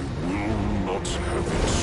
I will not have it.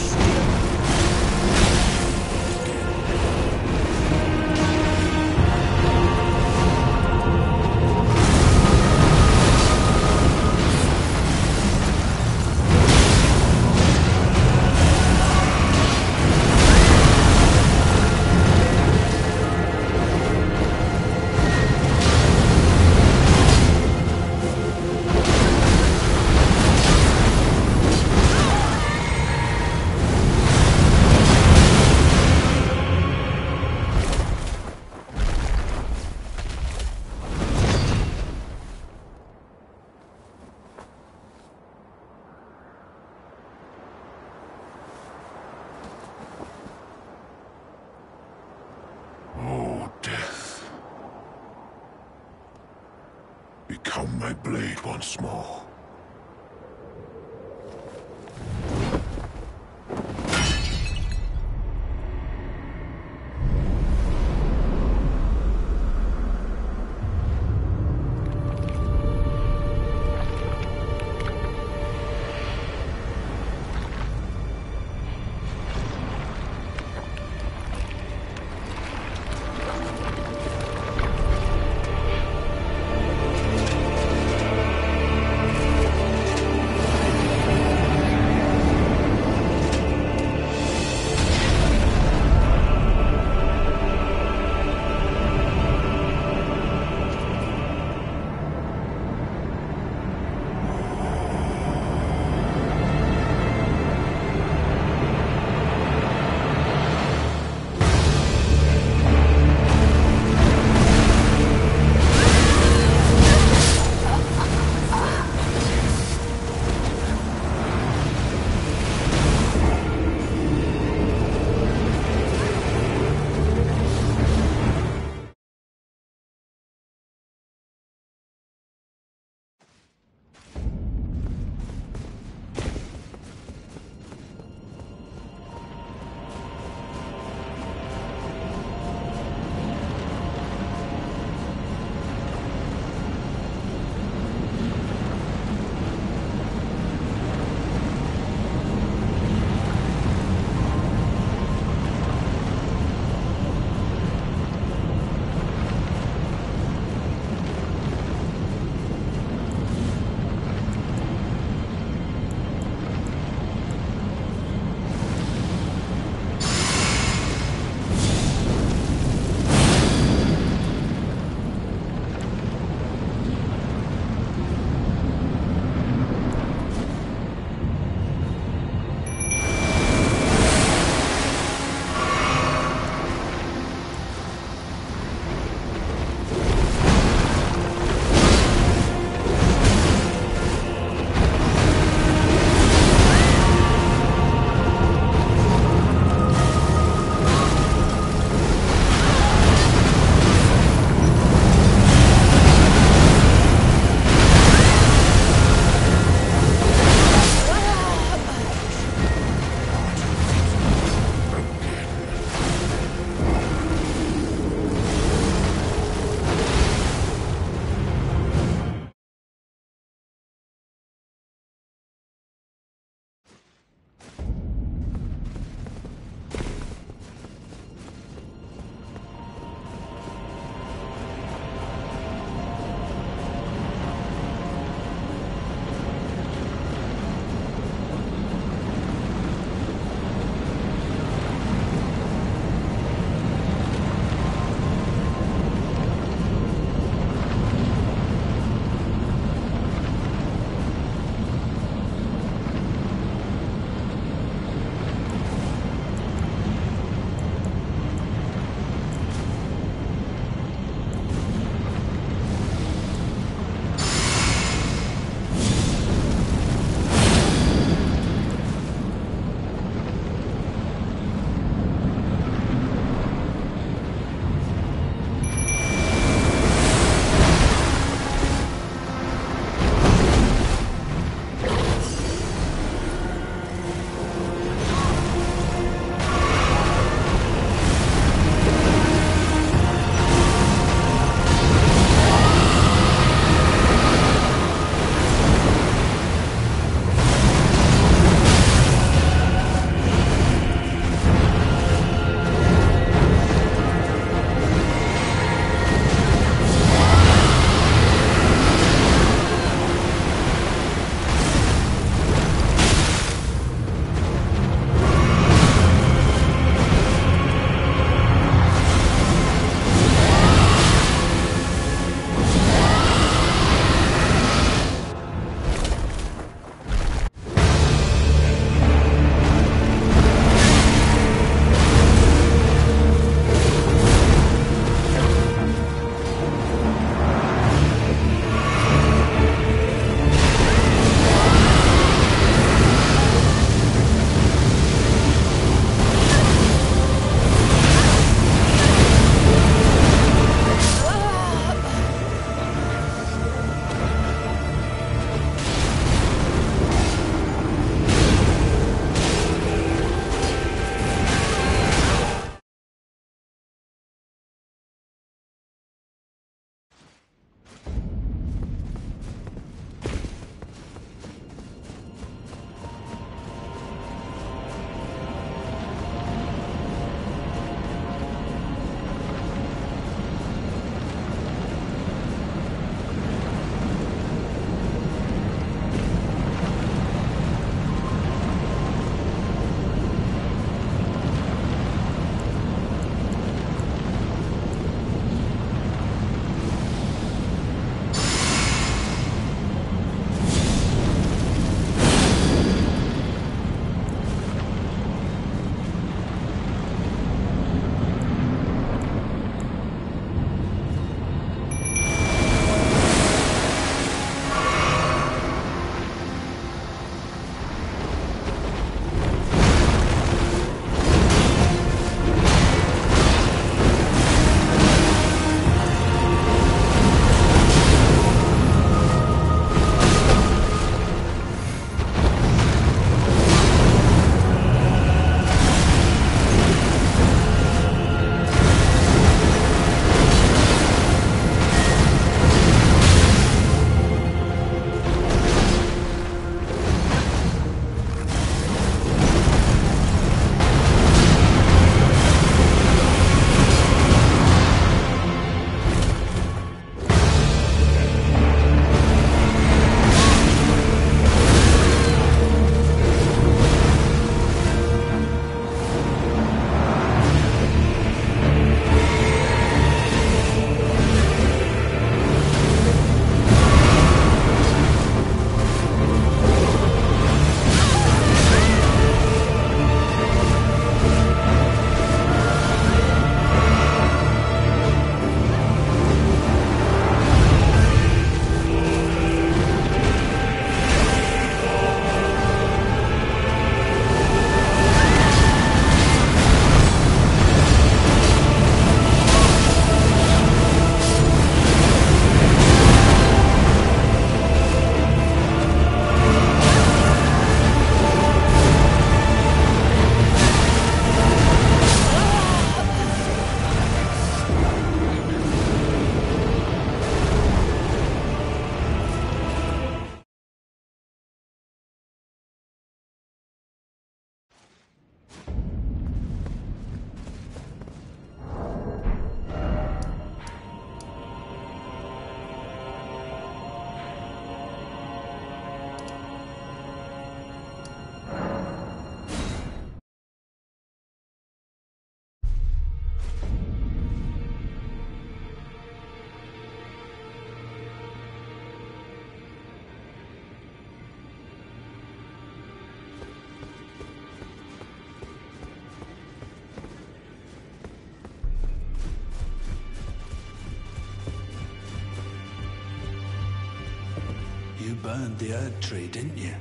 Burned the Erd Tree, didn't you?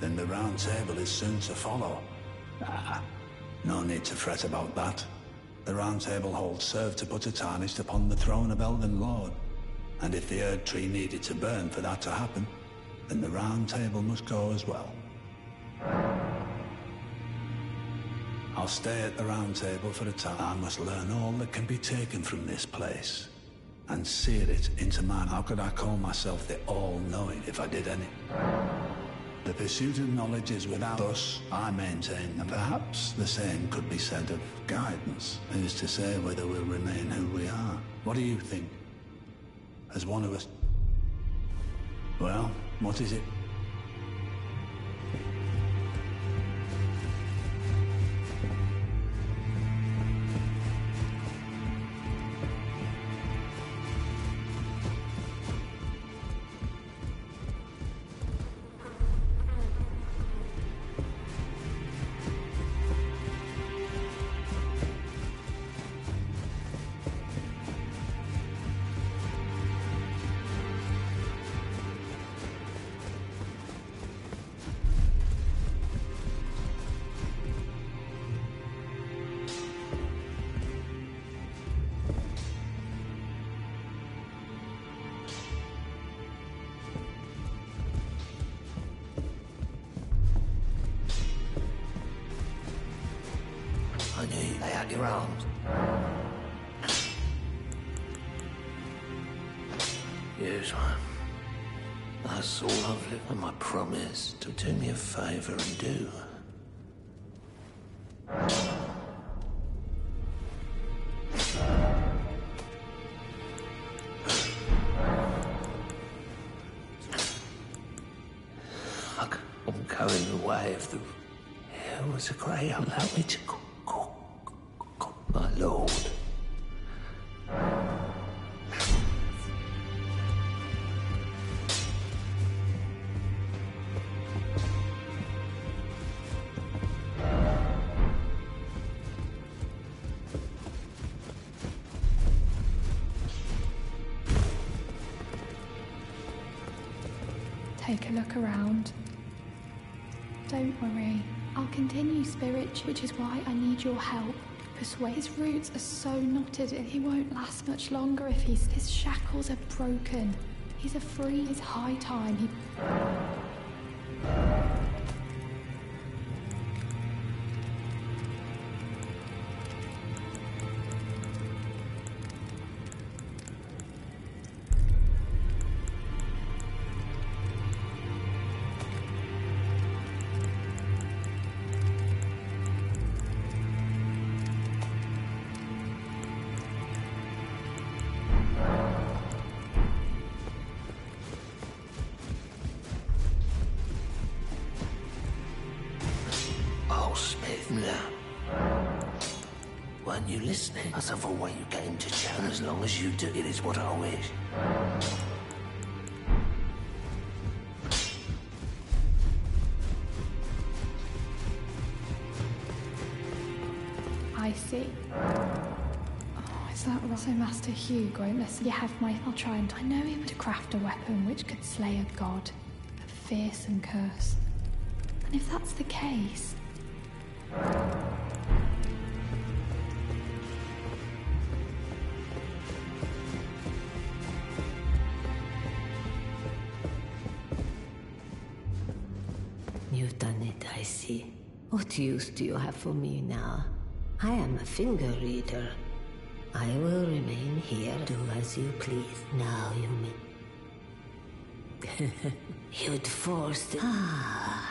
Then the Round Table is soon to follow. Ah, no need to fret about that. The Round Table hold served to put a tarnished upon the throne of Elden Lord. And if the Erd Tree needed to burn for that to happen, then the Round Table must go as well. I'll stay at the Round Table for a time. I must learn all that can be taken from this place and sear it into man. How could I call myself the All-Knowing if I did any? The pursuit of knowledge is without us, I maintain, and perhaps the same could be said of guidance. Who's to say whether we'll remain who we are? What do you think? As one of us... Well, what is it? Here's one. That's all I've lived on my promise to do me a favor and do. Look around. Don't worry. I'll continue spirit, which is why I need your help. Persuade his roots are so knotted and he won't last much longer if he's his shackles are broken. He's a free it's high time he So Master Hewg won't. You have my I'll try and I know him to craft a weapon which could slay a god. A fearsome curse. And if that's the case, You've done it, I see. What use do you have for me now? I am a finger reader. I will remain here. Do as you please. Now you may. You'd forced. Ah.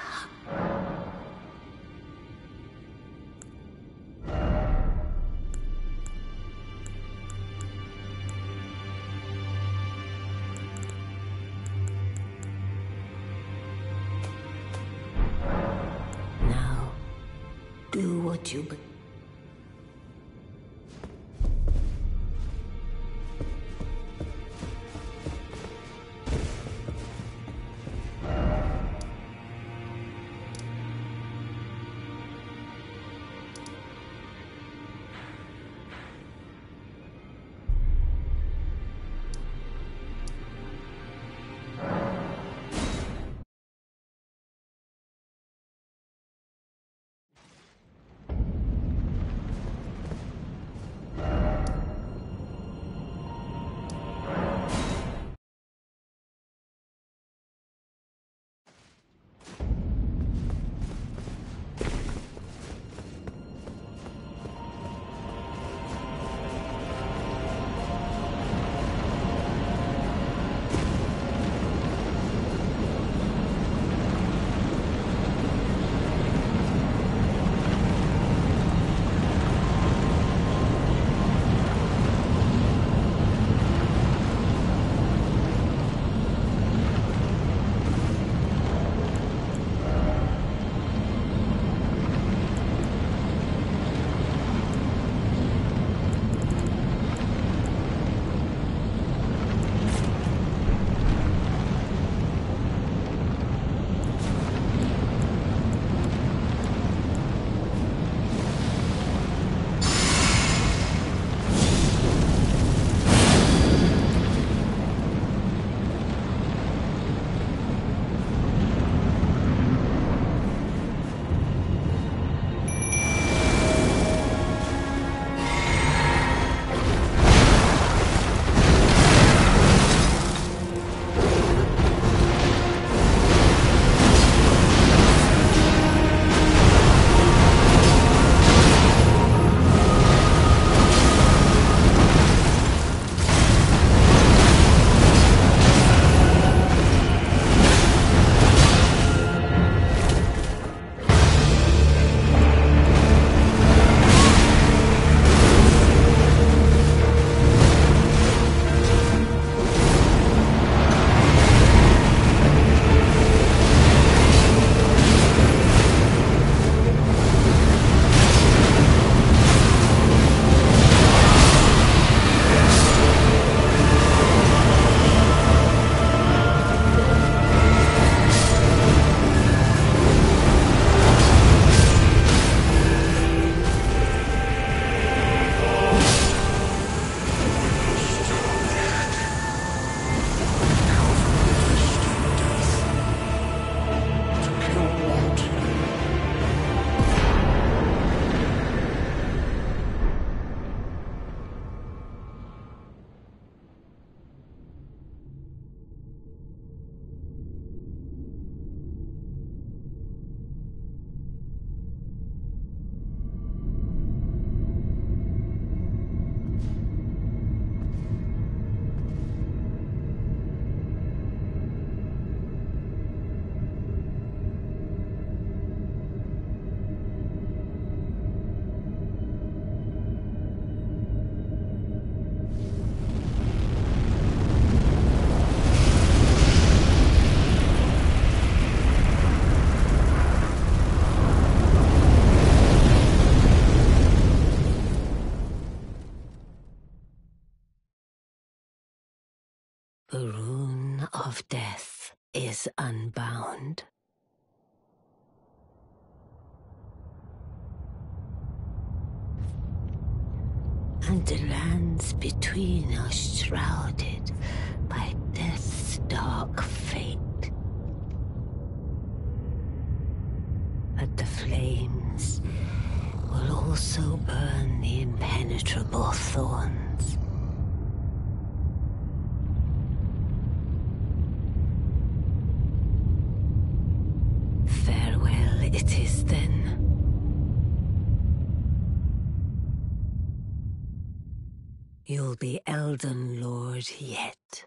Death is unbound. And the lands between are shrouded by death's dark fate. But the flames will also burn the impenetrable thorns. Elden Lord yet.